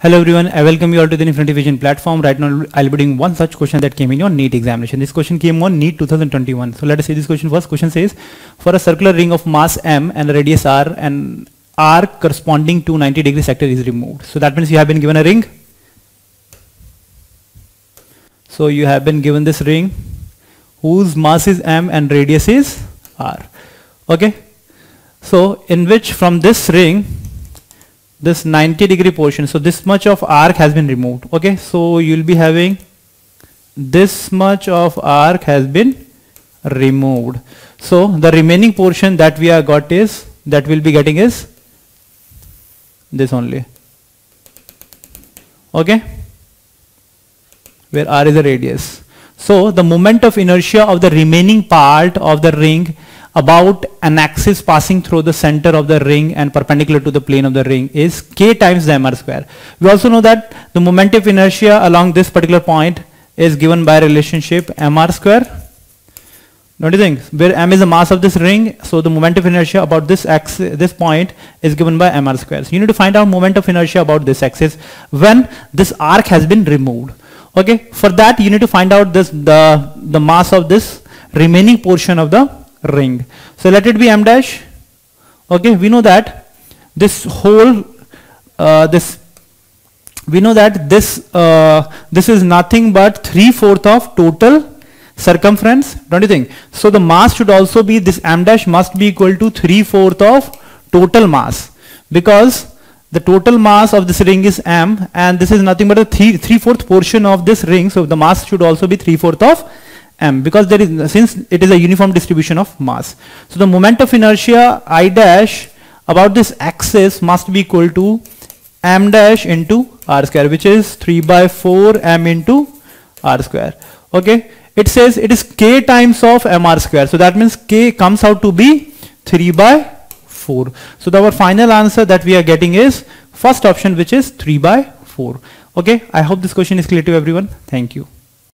Hello everyone, I welcome you all to the Infinity Vision platform. Right now I'll be doing one such question that came in your NEET examination. This question came on NEET 2021. So let us see this question first. Question says, for a circular ring of mass m and radius r, an arc corresponding to 90 degree sector is removed. So that means you have been given a ring. So you have been given this ring whose mass is m and radius is r. Okay. So in which from this ring this 90 degree portion. So this much of arc has been removed. Okay so you'll be having this much of arc has been removed. So the remaining portion that we have got is that we'll be getting is this only. Okay where r is the radius. So the moment of inertia of the remaining part of the ring about an axis passing through the center of the ring and perpendicular to the plane of the ring is k times the mr square. We also know that the moment of inertia along this particular point is given by relationship mr square. Don't you think? Where m is the mass of this ring, so the moment of inertia about this axis, this point is given by mr square. So you need to find out moment of inertia about this axis when this arc has been removed. Okay, for that you need to find out this the the mass of this remaining portion of the ring. So let it be m dash. Okay, we know that this whole uh, this we know that this uh, this is nothing but three fourth of total circumference. Don't you think? So the mass should also be this m dash must be equal to three fourth of total mass because the total mass of this ring is m and this is nothing but a three three fourth portion of this ring. So the mass should also be three fourth of m because there is since it is a uniform distribution of mass. So the moment of inertia I dash about this axis must be equal to m dash into r square which is 3 by 4 m into r square. Okay. It says it is k times of mr square. So that means k comes out to be 3 by 4. So the, our final answer that we are getting is first option which is 3 by 4. Okay. I hope this question is clear to everyone. Thank you.